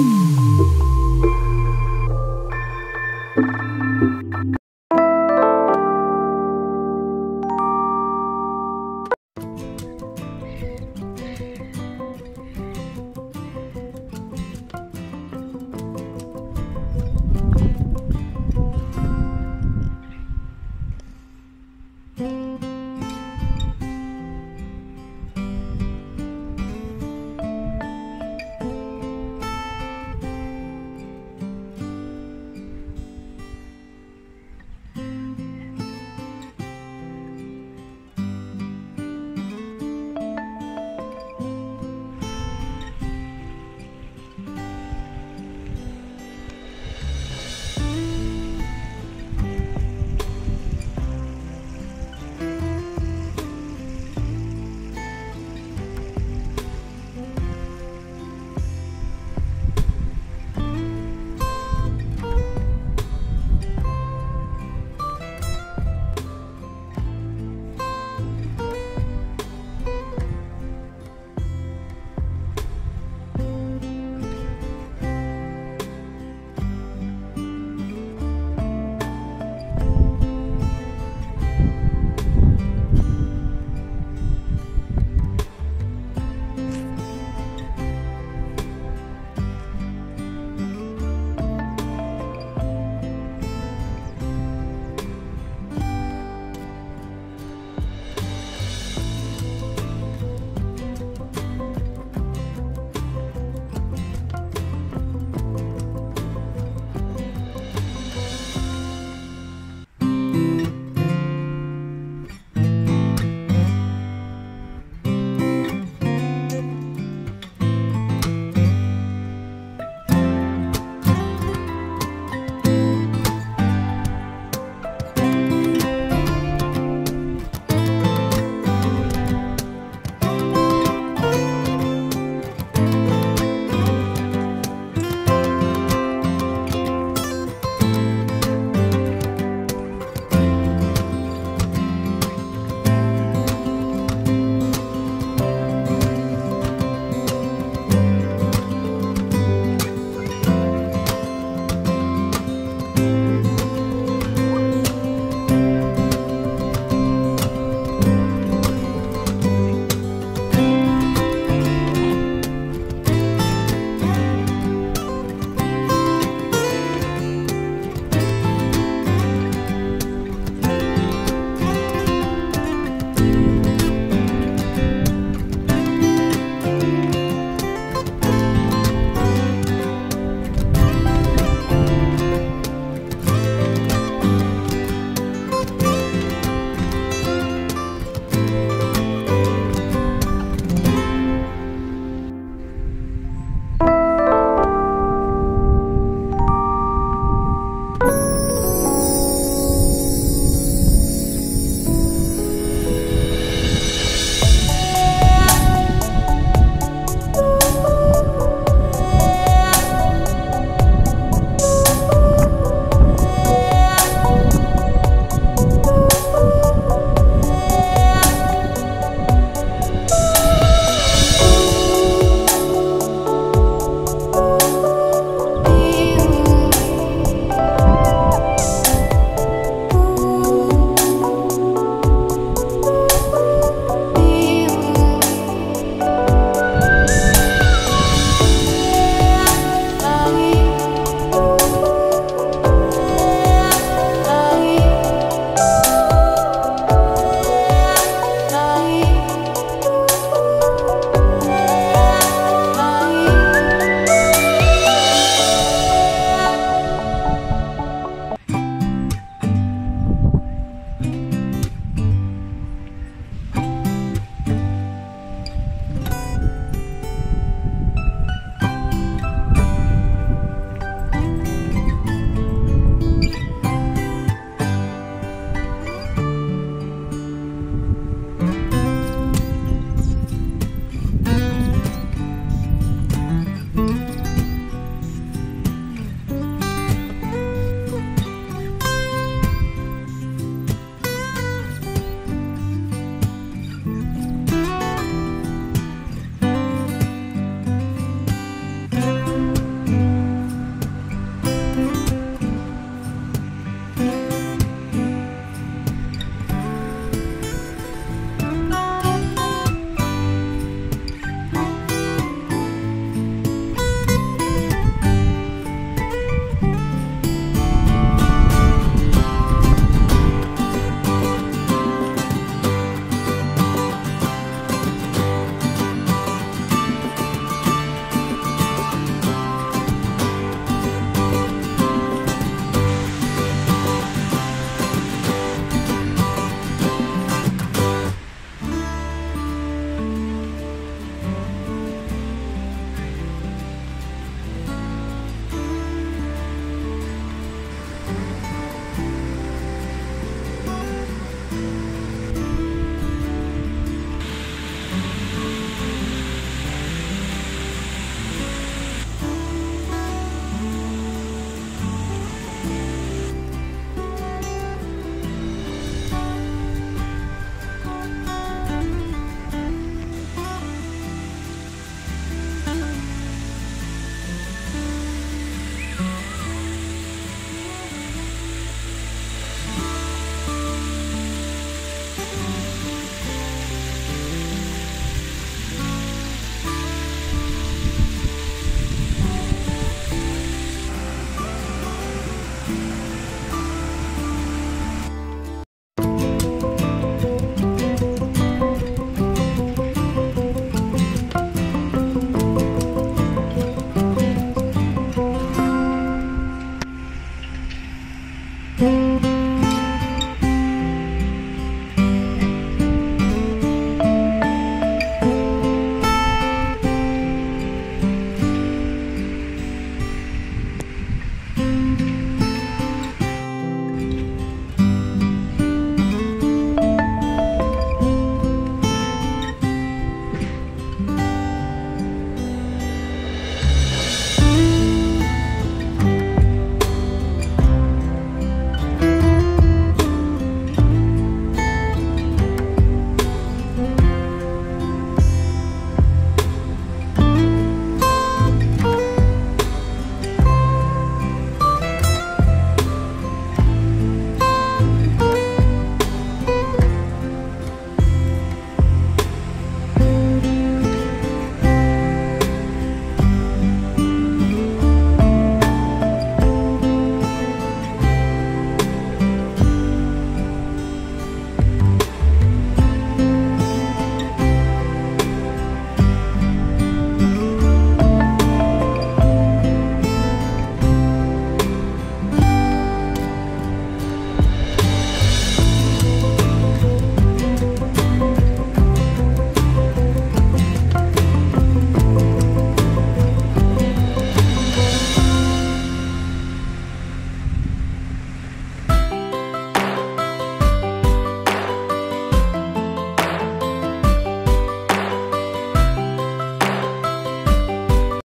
Bye.